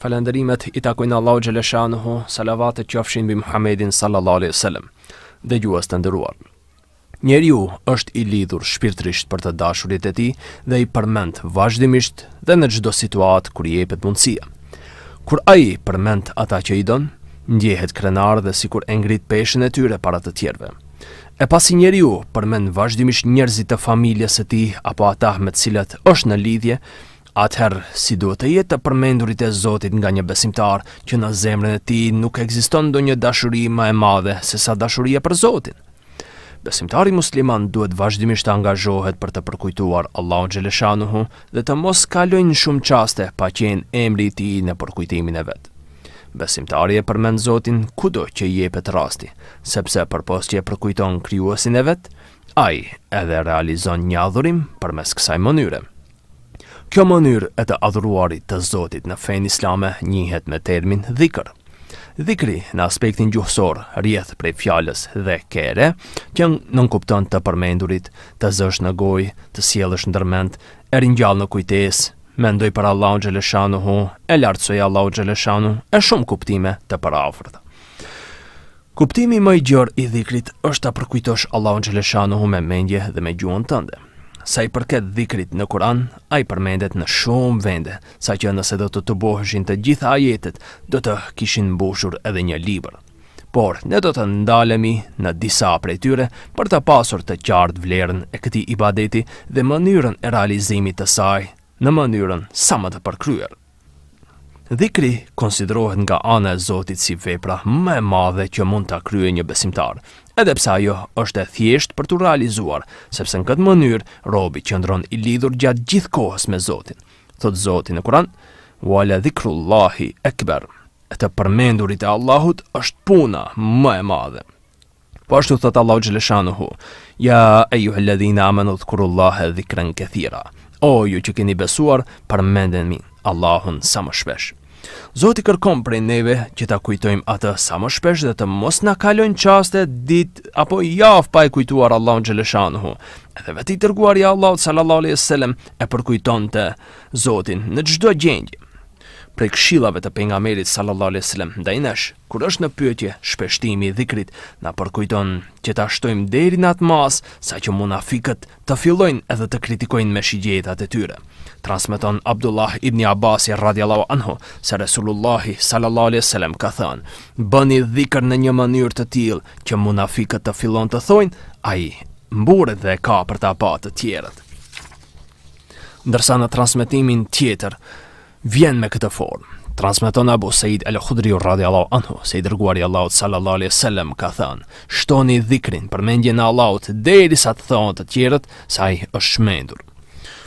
Falënderimet i takojnë Allahu xheleshanuhu, salavatet qofshin mbi Muhammedin sallallahu alaihi wasallam. Dëgjues të nderuar. Njeriu është i lidhur shpirtërisht për të dashurit e tij dhe i përmend vazhdimisht dhe në çdo situatë kur i jepet mundësia. Kur ai përmend ata që i don, ndjehet krenar dhe sikur e ngrit peshën e tyre para të tjerëve. E pasi njeriu përmend vazhdimisht njerëzit të familjes së tij apo ata me të cilët është në lidhje, Atëherë, si duhet të jetë të përmendurit e Zotit nga një besimtar, që në zemrën e tij nuk ekziston ndonjë dashuri më e madhe sesa dashuria për Zotin? Besimtari musliman duhet vazhdimisht të angazhohet për të përkujtuar Allahun xheleshanuhu dhe të mos kalojnë shumë çaste pa qenë emri i tij në përkujtimin e vet. Besimtari e përmend Zotin kudo që i jepet rasti, sepse përpos që e përkujton krijuesin e vet, ai edhe realizon një adhurim përmes kësaj mënyre. Kjo mënyrë e të adhuruarit të Zotit në fenë islame njihet me termin dhikr. Dhikri, në aspektin gjuhësor, rrjedh prej fjalës dhekere, që nënkupton të përmendurit, të zësh në gojë, të sjellësh ndër mend, e ringjall në kujtesë, mendoj për Allahun xheleshanuhu, e lartësoj Allahun xheleshanuhu, e shumë kuptime të përafërta. Kuptimi më i gjerë i dhikrit është ta përkujtosh Allahun xheleshanuhu me mendje dhe me gjuhën tënde. Sa i përket dhikrit në Kur'an, ai përmendet në shumë vende, saqë nëse do të tuboheshin të gjitha ajetet, do të kishin mbushur edhe një libër. Por, ne do të ndalemi në disa prej tyre për ta pasur të qartë vlerën e këtij ibadeti dhe mënyrën e realizimit të saj në mënyrën sa më të përkryer. Dhikri konsiderohet nga ana e Zotit si vepra më e madhe që mund ta kryejë një besimtar, edhe pse ajo është e thjeshtë për t'u realizuar, sepse në këtë mënyrë robi qëndron i lidhur gjatë gjithë kohës me Zotin. Thotë Zoti në Kur'an: "Wa la dhikrullahi akbar." E të përmendurit e Allahut është puna më e madhe. Po ashtu thotë Allahu xheleshanuhu, ja eyyuhalladhina amanu dhkurullaha dhikran kathira. O ju që keni besuar, përmendeni Allahun sa më shpesh. Zoti kërkon prej neve që ta kujtojmë atë sa më shpesh dhe të mos na kalojnë çaste, ditë apo javë pa e kujtuar Allahun xheleshanuhu. Edhe vetë i dërguari i Allahut sallallahu alaihi wasallam e përkujtonte Zotin në çdo gjendje. Prej këshillave të pejgamberit sallallahu alaihi wasallam ndaj nesh Kur është në pyetje shpeshtimi i dhikrit na përkujton që ta shtojmë deri në atë masë saqë munafikët të fillojnë edhe të kritikojnë me shigjetat e tyre. Transmeton Abdullah ibn Abbasi radiallahu anhu se Resulullahi sallallahu alaihi wasallam ka thënë: "Bëni dhikr në një mënyrë të tillë që munafikët të fillojnë të thojnë, ai mburret dhe e ka për ta pa të tjerët." Ndërsa në transmetimin tjetër vjen me këtë formë. Transmeton Abu Sa'id al-Khudri radhiyallahu anhu se i dërguari i Allahut sallallahu alaihi wasallam ka thënë: "Shtoni dhikrin, përmendjen e Allahut derisa të thonë të tjerët se ai është çmendur."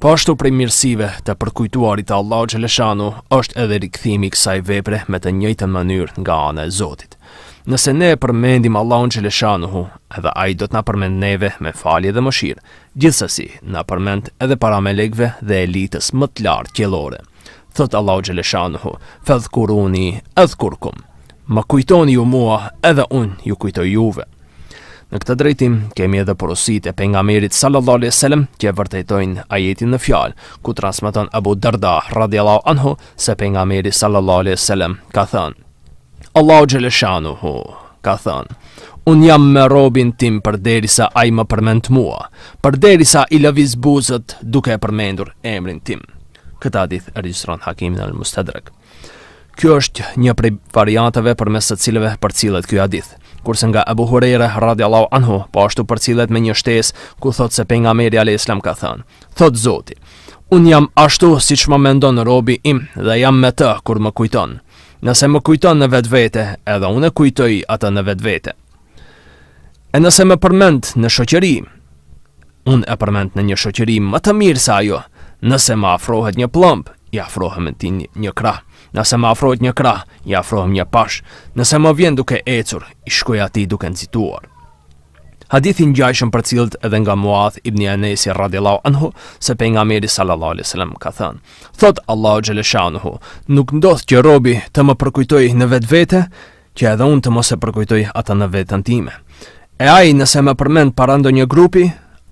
Po ashtu prej mirësive të përkujtuarit të Allahut xhaleshanu është edhe rikthimi i kësaj vepre me të njëjtën mënyrë nga ana e Zotit. Nëse ne e përmendim Allahun xhaleshanu, edhe ai do të na përmend neve me falje dhe mëshirë. Gjithsesi, na përmend edhe para melekëve dhe elitës më të lartë qiellore. Thotë Allahu xhaleshanuhu, Fadhkuruni adhkurkum. Më kujtoni ju mua, edhe unë ju kujtoj juve. Në këtë drejtim kemi edhe porositë e pejgamberit sallallahu alejhi ve sellem që e vërtetojnë ajetin në fjalë, ku transmeton Abu Darda radhiyallahu anhu se pejgamberi sallallahu alejhi ve sellem ka thënë: Allahu xhaleshanuhu ka thënë, unë jam me robin tim përderisa ai më përmend mua, përderisa i lëviz buzët duke e përmendur emrin tim. Këtë hadith e regjistron Hakimi në al-Mustadrak. Kjo është një prej varianteve përmes të cilëve përcillet ky hadith. Kurse nga Abu Hurejra, radhiyallahu anhu, po ashtu përcillet me një shtesë, ku thotë se pejgamberi alejhi selam ka thënë. Thotë Zoti, unë jam ashtu siç më mendon robi im dhe jam me të kur më kujton. Nëse më kujton në vetvete, edhe unë e kujtoj atë në vetvete. E nëse më përmend në shoqëri, unë e përmend në një shoqëri më të mirë se ajo. Nëse më afrohet një pëllëmbë, i afrohem atij një krah. Nëse më afrohet një krah, i afrohem një pash. Nëse më vjen duke ecur, i shkoj atij duke nxituar. Hadith i ngjashëm përcillet edhe nga Muadh ibn Anesi radhiyallahu anhu se pejgamberi sallallahu alaihi wasallam ka thënë: Thotë Allahu xhaleshanuhu, nuk ndodh që robi të më përkujtojë në vetvete, që edhe unë të mos e përkujtoj atë në veten time. E ai nëse më përmend para ndonjë grupi,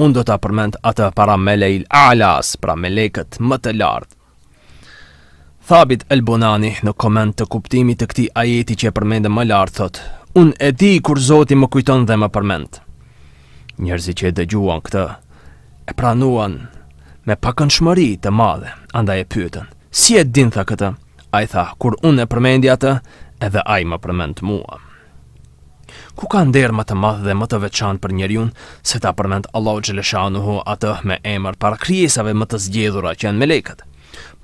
unë do ta përmend atë para Meleil Alasë, pra melekët më të lartë. Thabit al-Bunani në koment të kuptimit të këtij ajeti që e përmendëm më lart thotë, Unë e di kur Zoti më kujton dhe më përmend. Njerëzit që e dëgjuan këtë e pranuan me pakëndshmëri të madhe, andaj e pyetën, Si e din tha këtë? Ai tha, kur unë e përmendi atë, edhe ai më përmend mua. Ku ka nder më të madh dhe më të veçantë për njeriun se ta përmend Allahu xhaleshanuhu atë me emër para krijesave më të zgjedhura që janë melekët.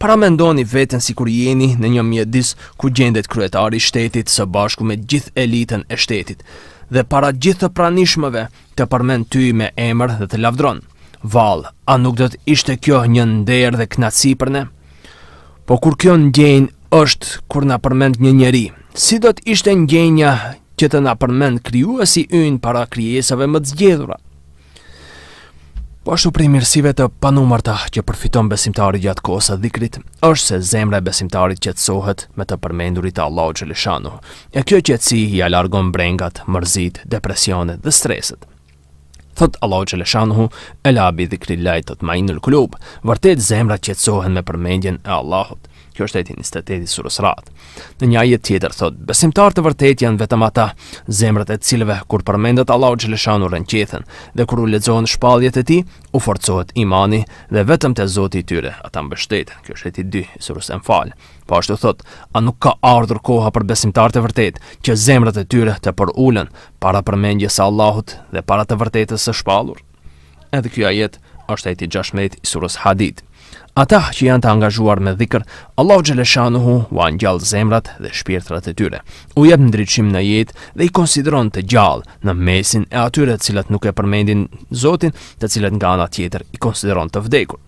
Paramendoni veten sikur jeni në një mjedis ku gjendet kryetari i shtetit së bashku me gjithë elitën e shtetit dhe para gjithë të pranishmëve të përmend ty me emër dhe të lavdron. Vallë, a nuk do të ishte kjo një nder dhe knaqësi për ne? Po kur kjo ndjenjë është kur na përmend një njeri. Si do të ishte ndjenja që të na përmend krijuesi ynë para krijesave më të zgjedhura? Po ashtu prej mirësive të panumërta që përfiton besimtari gjatë kohës së dhikrit, është se zemra e besimtarit qetësohet me të përmendurit të Allahut xheleshanuhu. E kjo qetësi ia largon brengat, mërzitë, depresionet dhe streset. Thotë Allahu xheleshanuhu, Ela bi dhikrilahi tatmainul kulub, vërtet zemrat qetësohen me përmendjen e Allahut. Kjo është ajeti 28 i surës Rad. Në një ajet tjetër thotë, besimtarë të vërtetë janë vetëm ata, zemrat e cilëve kur përmendet Allahu xheleshanuhu rrëqethen dhe kur u lexohen shpalljet e tij, u forcohet imani dhe vetëm te Zoti i tyre ata mbështeten. Kjo është ajeti 2 i surës Enfal. Po ashtu thotë, a nuk ka ardhur koha për besimtarët e vërtetë që zemrat e tyre të përulen para përmendjes së Allahut dhe para të vërtetës së shpallur? Edhe ky ajet është ajeti 16 i surës Hadid. Ata që janë të angazhuar me dhikër, Allahu xheleshanuhu ua ngjall zemrat dhe shpirtrat e tyre. U jep ndriçim në jetë dhe i konsideron të gjallë në mesin e atyre të cilët nuk e përmendin Zotin, të cilët nga ana tjetër i konsideron të vdekur.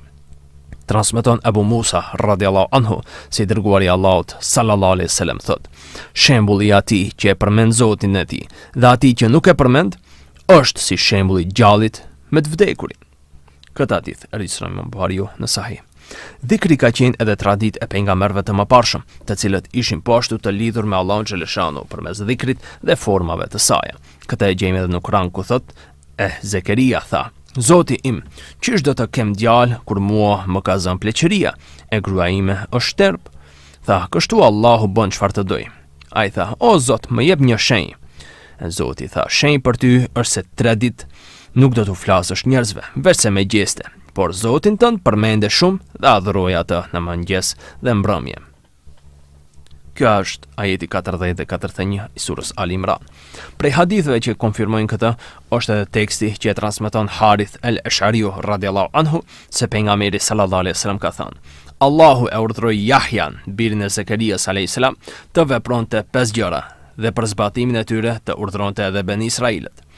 Transmeton Ebu Musa radhiyallahu anhu se i dërguari i Allahut sallallahu alaihi wasallam thotë: Shembulli i atij që e përmend Zotin e tij dhe atij që nuk e përmend është si shembulli i të gjallit me të vdekurin. Këtë hadith e regjistron Imam Buhariu në Sahih. Dhikri ka qenë edhe traditë e pejgamberëve të mëparshëm, të cilët ishin po ashtu të lidhur me Allahun xheleshanuhu përmes dhikrit dhe formave të saj. Këtë e gjejmë edhe në Kur'an ku thotë: E Zekeria tha, Zoti im, qysh do të kem djalë kur mua më ka zënë pleqëria, e gruaja ime është shterpë? Tha, kështu Allahu bën çfarë të dojë. Ai tha, o Zot, më jep një shenjë. Zoti tha, shenjë për ty është se tre ditë nuk do t'u flasësh njerëzve, veçse me gjeste, por Zotin tënd përmende shumë dhe adhuroje atë në mëngjes dhe mbrëmje. Kjo është ajeti 40 dhe 41 i surës Ali Imran. Prej haditheve që konfirmojnë këtë, është edhe teksti që e transmeton Harith el Eshariu radiallahu anhu, se pejgamberi sallallahu alaihi sallam ka thënë, Allahu e urdhroi Jahjan, birin e Zekerias alaihi sallam, të vepronte pesë gjëra, dhe për zbatimin e tyre të urdhronte edhe beni israilët.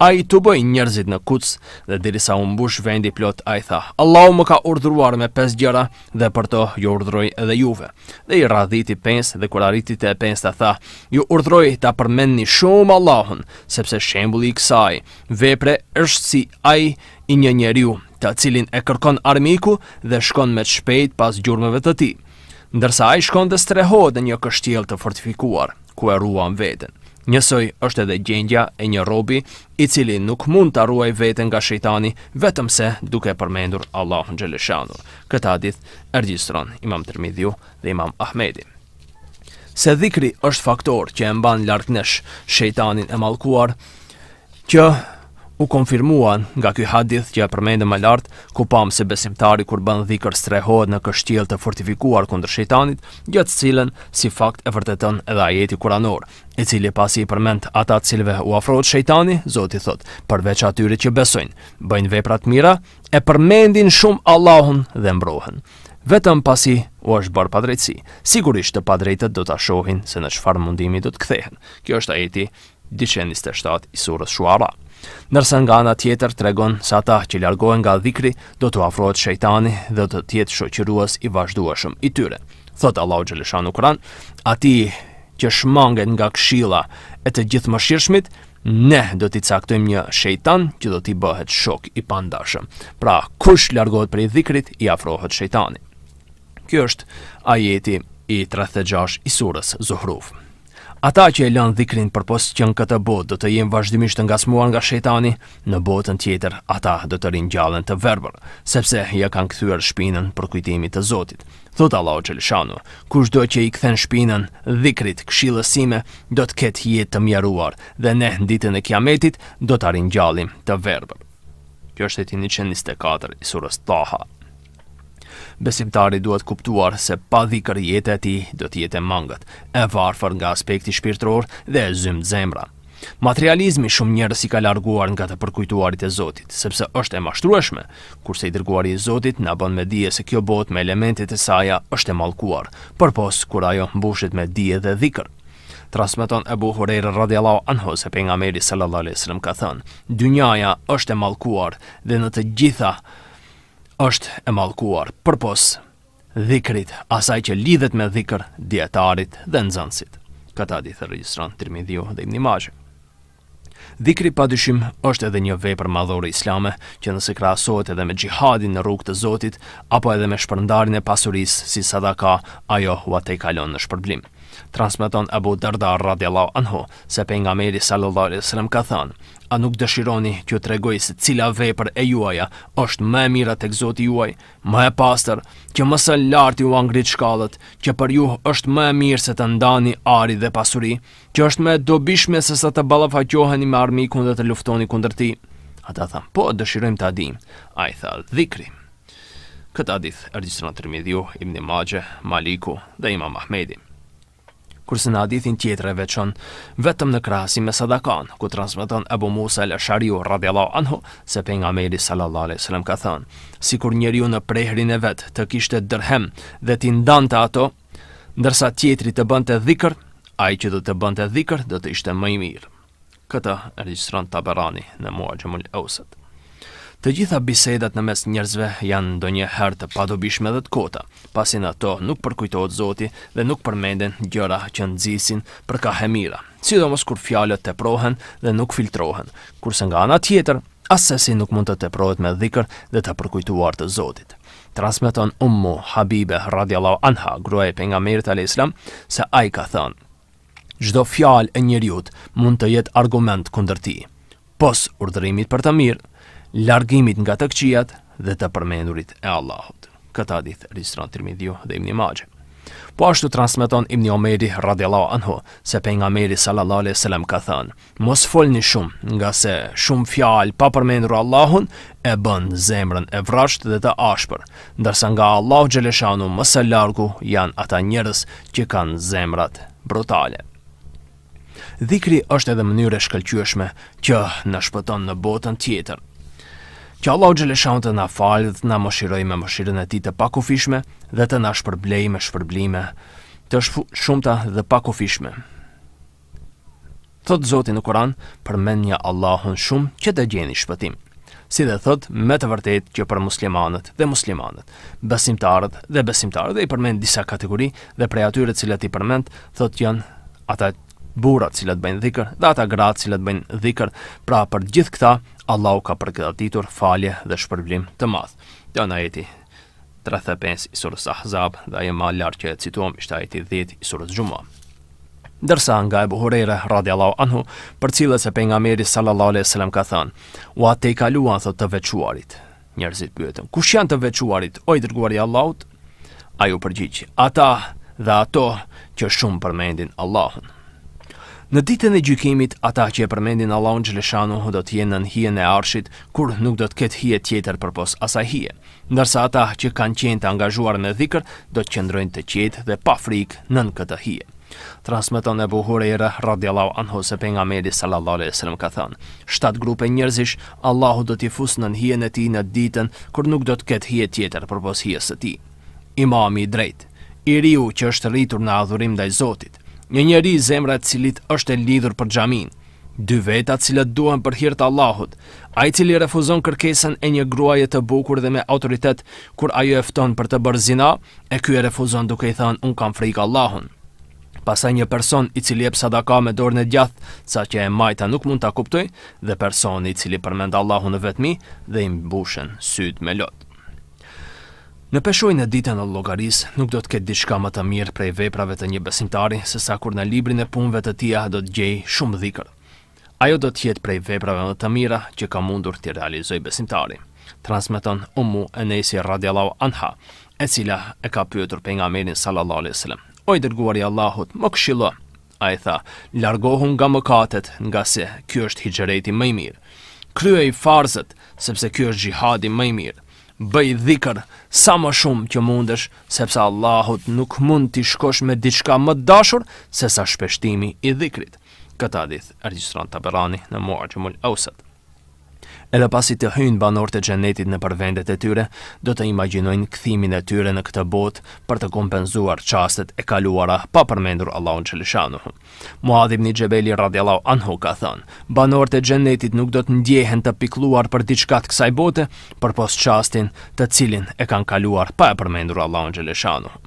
Ai tuboi njerëzit në Kuds dhe derisa u mbush vendi plot ai tha: Allahu më ka urdhëruar me pesë gjëra dhe për to ju urdhëroj edhe juve. Dhe i radhiti pesë dhe kur arriti te e pesta tha: Ju urdhëroj ta përmendni shumë Allahun, sepse shembulli i kësaj vepre është si ai i një njeriu, të cilin e kërkon armiku dhe shkon me të shpejt pas gjurmëve të tij. Ndërsa ai shkon dhe strehohet në një kështjellë të fortifikuar. ku e ruan veten. Njësoj është edhe gjendja e një robi i cili nuk mund ta ruaj veten nga shejtani vetëmse duke përmendur Allahun xhaleshanu. Këtë hadith e regjistron Imam Tirmidhiu dhe Imam Ahmedi. Se dhikri është faktor që e mban larg nesh shejtanin e mallkuar, që U konfirmua nga ky hadith që e përmendëm më lart, ku pamë se besimtari kur bën dhikr strehohet në kështjellë të fortifikuar kundër shejtanit, gjë të cilën si fakt e vërteton edhe ajeti kuranor, i cili pasi i përmend ata të cilëve u afrohet shejtani, Zoti thotë, përveç atyre që besojnë, bëjnë vepra të mira, e përmendin shumë Allahun dhe mbrohen vetëm pasi u është bërë padrejtësi. Sigurisht të padrejtët do ta shohin se në çfarë mundimi do të kthehen. Kjo është ajeti dyqind e njëzet e shtatë i surës Shuara. Ndërsa nga ana tjetër tregon se ata që largohen nga dhikri do t'u afrohet shejtani dhe do të jetë shoqërues i vazhdueshëm i tyre. Thotë Allahu xhaleshanu Kur'an, atij që shmanget nga këshilla e të Gjithëmëshirshmit, ne do t'i caktojmë një shejtan që do t'i bëhet shok i pandashëm. Pra, kush largohet prej dhikrit, i afrohet shejtani. Kjo është ajeti i 36 i surës Zuhruf. Ata që e lënë dhikrin përpos që në këtë botë do të jenë vazhdimisht të ngacmuar nga shejtani, në botën tjetër ata do të ringjallen të verbër, sepse ia kanë kthyer shpinën përkujtimit të Zotit. Thotë Allahu xhelshanu, kushdo që i kthen shpinën dhikrit, këshillës sime, do të ketë jetë të mjeruar dhe ne ditën e Kiametit do ta ringjallim të verbër. Kjo është ajeti 124 i surës Taha. Besimtari duhet kuptuar se pa dhikr jeta e tij do të jetë e mangët, e varfër nga aspekti shpirtëror dhe e zymtë zemra. Materializmi shumë njerëz i ka larguar nga të përkujtuarit e Zotit, sepse është e mashtrueshme, kurse i dërguari i Zotit na bën me dije se kjo botë me elementet e saja është e mallkuar, përpos kur ajo mbushet me dije dhe dhikr. Transmeton Ebu Hurejra radhiyallahu anhu se pejgamberi sallallahu alaihi wasallam ka thënë: Dynjaja është e mallkuar dhe në të gjitha është e mallkuar përpos dhikrit, asaj që lidhet me dhikr, dijetarit dhe nxënësit. Këtë hadith e regjistron Tirmidhiu dhe Ibni Maxhe. Dhikri pa dyshim është edhe një vepër madhore islame, që nëse krahasohet edhe me xhihadin në rrugë të Zotit, apo edhe me shpërndarjen e pasurisë si sadaka, ajo ua tejkalon në shpërblim. Transmeton Abu Darda radiallahu anhu, se pejgamberi sallallahu alaihi sallam ka thënë, A nuk dëshironi t'ju tregoj se cila vepër e juaja është më e mira tek Zoti juaj, më e pastër, që më së larti ua ngrit shkallët, që për ju është më e mirë se të ndani ari dhe pasuri, që është më e dobishme sesa të ballafaqoheni me armikun dhe të luftoni kundër tij? Ata thanë, Po, dëshirojmë ta dimë. Ai tha, Dhikri. Këtë hadith e regjistron Tirmidhiu, Ibni Maxhe, Maliku dhe Imam Ahmedi. Kurse në hadithin tjetër e veçon vetëm në krahasim me sadakanë, ku transmeton Abu Musa al-Ash'ariu radhiyallahu anhu se pejgamberi sallallahu alaihi wasallam ka thënë, sikur njeriu në prehrin e vet të kishte dërhem dhe t'i ndante ato, ndërsa tjetri të bënte dhikr, ai që do të bënte dhikr do të ishte më i mirë. Këtë e regjistron Taberani në Mu'jamul Awsat. Të gjitha bisedat në mes njerëzve janë ndonjëherë të padobishme dhe të kota, pasi në to nuk përkujtohet Zoti dhe nuk përmenden gjëra që nxisin për kah e mira, sidomos kur fjalët teprohen dhe nuk filtrohen, kurse nga ana tjetër, assesi nuk mund të teprohet me dhikr dhe të përkujtuar të Zotit. Transmeton Ummu Habibe radhiyallahu anha, gruaja e pejgamberit alayhis salam, se ai ka thënë: Çdo fjalë e njeriut mund të jetë argument kundër tij. Pos urdhërimit për të mirë, largimit nga të këqijat dhe të përmendurit e Allahut. Këtë hadith e regjistron Tirmidhiu dhe Ibn Maxhe. Po ashtu transmeton Ibn Omeri radhiyallahu anhu se pejgamberi sallallahu alaihi wasallam ka thënë, Mos folni shumë, ngase shumë fjalë pa përmendur Allahun e bën zemrën e vrashtë dhe të ashpër, ndërsa nga Allahu xheleshanu më së largu janë ata njerëz që kanë zemrat brutale. Dhikri është edhe mënyrë e shkëlqyeshme që na shpëton në botën tjetër. Që Allahu xheleshanu të na falë dhe të na mëshirojë me mëshirën e tij të pakufishme dhe të na shpërblejë me shpërblime të shumta dhe pakufishme. Thotë Zoti në Kur'an, përmendni Allahun shumë që të gjeni shpëtim. Si dhe thotë me të vërtetë që për muslimanët dhe muslimanet, besimtarët dhe besimtaret dhe i përmend disa kategori dhe prej atyre të cilat i përmend, thotë janë ata burra të cilat bëjnë dhikr dhe ata gra të cilat bëjnë dhikr, pra për gjithë këta Allahu ka përgatitur falje dhe shpërblim të madh. Kjo në ajeti 35 i surës Ahzab dhe ajo më lart që e cituam ishte ajeti 10 i surës Xhuma. Ndërsa nga Ebu Hurejra radhiyallahu anhu, përcillet se pejgamberi sallallahu alaihi wasallam ka thënë, "Ua tejkaluan thotë të veçuarit." Njerëzit pyetën, "Kush janë të veçuarit?" O i dërguar i Allahut, ai u përgjigj, "Ata dhe ato që shumë përmendin Allahun." Në ditën e gjykimit, ata që e përmendin Allahun xheleshanu do të jenë nën hijen e Arshit, Kur nuk do të ketë hije tjetër përpos asaj hije. Ndërsa ata që kanë qenë të angazhuar me dhikr do të qëndrojnë të qetë dhe pa frikë nën këtë hije. Transmeton Ebu Hurejre radiallahu anhu se pejgamberi sallallahu alaihi wasallam ka thënë: Shtatë grupe njerëzish Allahu do t'i fusë nën hijen e tij në ditën kur nuk do të ketë hije tjetër përpos hijes së tij. Imami i drejtë, i riu që është rritur në adhurim ndaj Zotit, Një njeri zemra e cilit është e lidhur për xhaminë, dy veta të cilët duhen për hir të Allahut, ai i cili refuzon kërkesën e një gruaje të bukur dhe me autoritet kur ajo e fton për të bërë zina, e ky e refuzon duke i thënë unë kam frikë Allahun. Pastaj një person i cili jep sadaka me dorën e djathtë, saqë e majta nuk mund ta kuptojë, dhe personi i cili përmend Allahun në vetmi dhe i mbushen sytë me lot. Në peshojën e ditës e llogarisë, nuk do të ketë diçka më të mirë prej veprave të një besimtari, se sa kur në librin e punëve të tija do të gjejë shumë dhikr. Ajo do të jetë prej veprave më të mira që ka mundur t'i realizojë besimtari. Transmeton Ummu Enesi radiallahu anha, e cila e ka pyetur pejgamberin sallallahu alaihi wasallam, O i dërguari i Allahut, më këshillo, Ai tha, Largohu nga mëkatet, ngase ky është hixhreti më i mirë. Kryej farzët, sepse ky është xhihadi më i mirë. Bëj dhikr sa më shumë që mundesh, sepse Allahut nuk mund t'i shkosh me diçka më të dashur sesa shpeshtimi i dhikrit. Këtë hadith e regjistron Taberani në Mu'xhemul Eusat. Edhe pasi të hyjnë banorët e Xhenetit nëpër vendet e tyre, do të imagjinojnë kthimin e tyre në këtë botë për të kompensuar çastet e kaluara pa përmendur Allahun xheleshanuhu. Muadh ibn Xhebeli radiallahu anhu ka thënë, banorët e Xhenetit nuk do të ndjehen të pikëlluar për diçka të kësaj bote, përpos çastin të cilin e kanë kaluar pa e përmendur Allahun xheleshanuhu.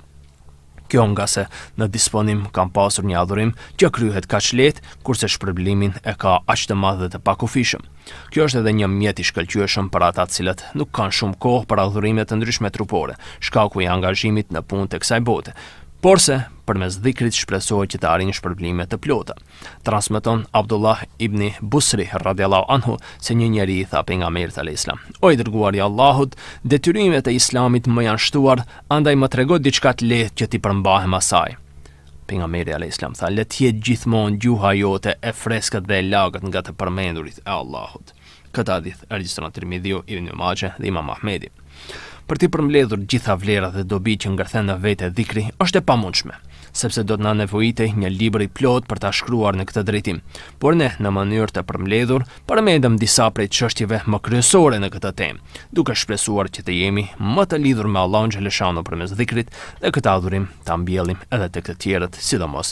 Kjo ngase në disponim kanë pasur një adhurim që kryhet kaq lehtë, kurse shpërblimin e ka aq të madh dhe të pakufishëm. Ky është edhe një mjet i shkëlqyeshëm për ata të cilët nuk kanë shumë kohë për adhurime të ndryshme trupore, shkaku i angazhimit në punë të kësaj bote. Porse, përmes dhikrit shpresohet që të arrijnë shpërblime të plota. Transmeton Abdullah ibn Busri radhiyallahu anhu se një njeri i tha pejgamberit alayhis salam: O i dërguari i Allahut, detyrimet e Islamit më janë shtuar, andaj më trego diçka të lehtë që t'i përmbahem asaj. Pejgamberi alayhis salam tha: Le të jetë gjithmonë gjuha jote e freskët dhe e lagët nga të përmendurit e Allahut. Këtë hadith e regjistron Tirmidhiu, Ibn Maxhe dhe Imam Ahmedi. Për t'i përmbledhur gjitha vlerat dhe dobitë që ngërthen në vete dhikri, është e pamundshme, sepse do të na nevojitej një libër i plotë për ta shkruar në këtë drejtim. Por ne, në mënyrë të përmbledhur, përmendëm disa prej çështjeve më kryesore në këtë temë, duke shpresuar që të jemi më të lidhur me Allahun xheleshanuhu përmes dhikrit dhe këtë adhurim ta mbjellim edhe tek të tjerët, sidomos